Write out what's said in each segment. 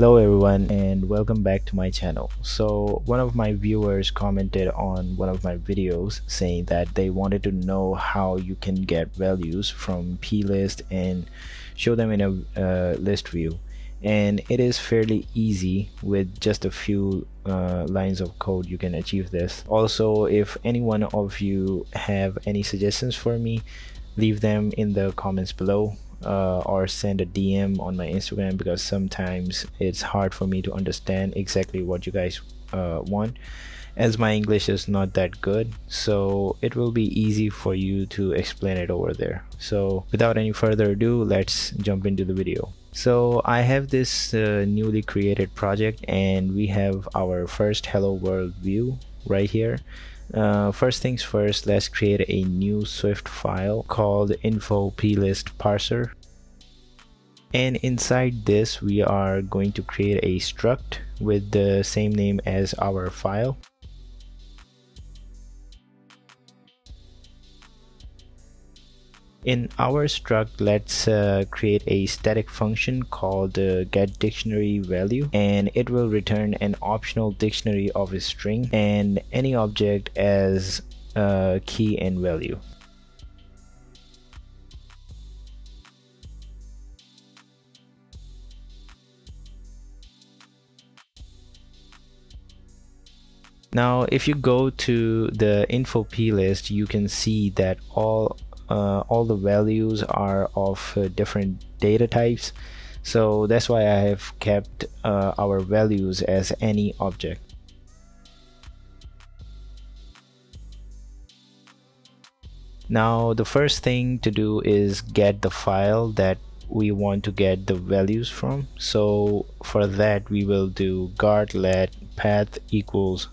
Hello everyone and welcome back to my channel. So one of my viewers commented on one of my videos saying that they wanted to know how you can get values from plist and show them in a uh, list view. And it is fairly easy with just a few uh, lines of code you can achieve this. Also if any one of you have any suggestions for me leave them in the comments below uh, or send a DM on my Instagram because sometimes it's hard for me to understand exactly what you guys uh, want. As my English is not that good so it will be easy for you to explain it over there. So without any further ado let's jump into the video. So I have this uh, newly created project and we have our first hello world view right here. Uh, first things first, let's create a new Swift file called info plist parser. And inside this, we are going to create a struct with the same name as our file. In our struct, let's uh, create a static function called uh, get dictionary value and it will return an optional dictionary of a string and any object as uh, key and value. Now, if you go to the info plist, you can see that all uh, all the values are of uh, different data types. So that's why I have kept uh, our values as any object. Now the first thing to do is get the file that we want to get the values from. So for that we will do guard let path equals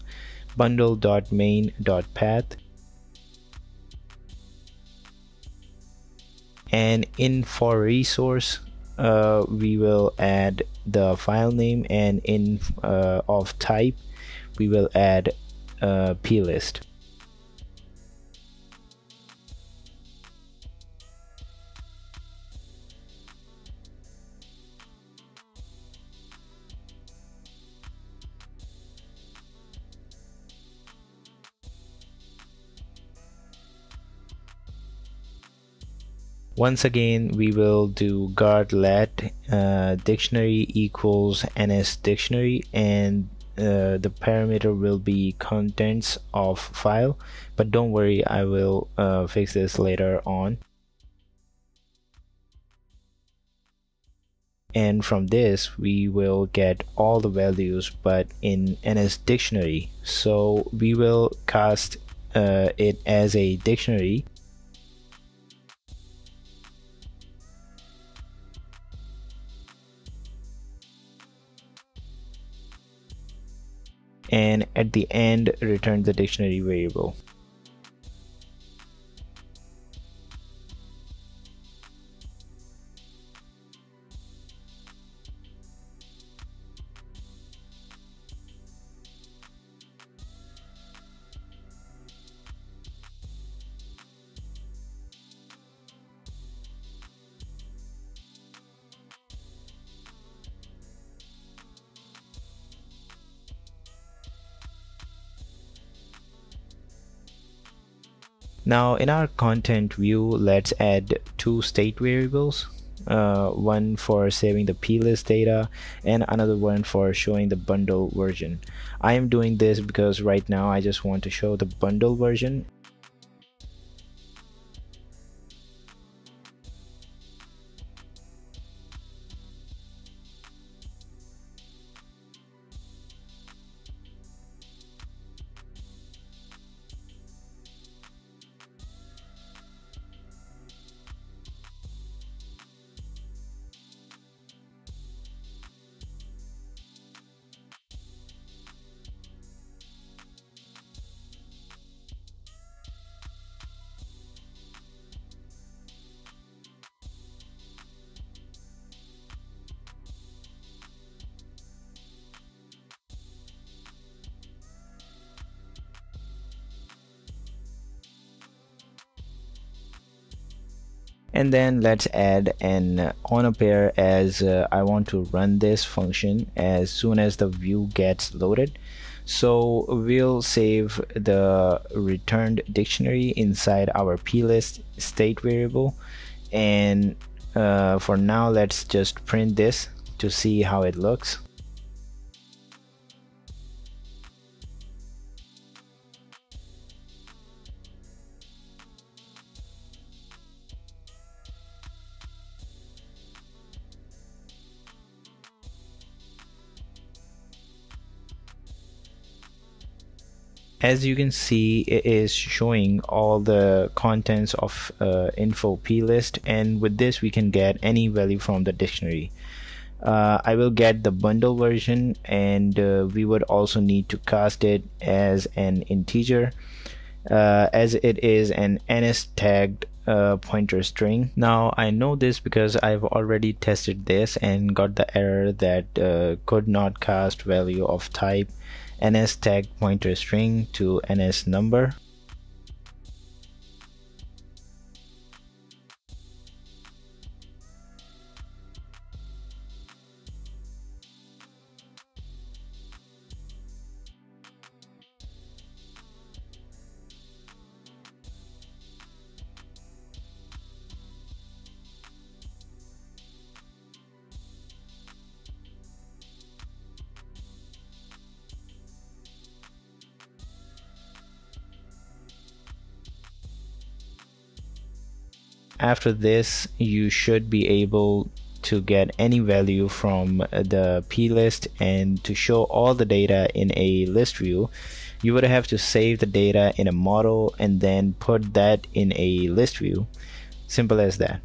bundle.main.path and in for resource uh, we will add the file name and in uh, of type we will add uh, plist once again we will do guard let uh, dictionary equals ns dictionary and uh, the parameter will be contents of file. But don't worry I will uh, fix this later on. And from this we will get all the values but in ns dictionary. So we will cast uh, it as a dictionary and at the end return the dictionary variable Now in our content view, let's add two state variables. Uh, one for saving the plist data and another one for showing the bundle version. I am doing this because right now I just want to show the bundle version and then let's add an onAppear as uh, I want to run this function as soon as the view gets loaded. So we'll save the returned dictionary inside our plist state variable. And uh, for now let's just print this to see how it looks as you can see it is showing all the contents of uh, info plist and with this we can get any value from the dictionary. Uh, I will get the bundle version and uh, we would also need to cast it as an integer uh, as it is an ns tagged uh, pointer string. Now I know this because I've already tested this and got the error that uh, could not cast value of type ns tag pointer string to ns number after this you should be able to get any value from the plist and to show all the data in a list view. You would have to save the data in a model and then put that in a list view. Simple as that.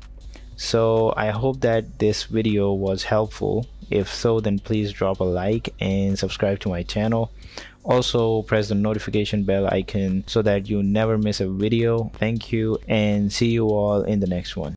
So i hope that this video was helpful. If so then please drop a like and subscribe to my channel also press the notification bell icon so that you never miss a video. Thank you and see you all in the next one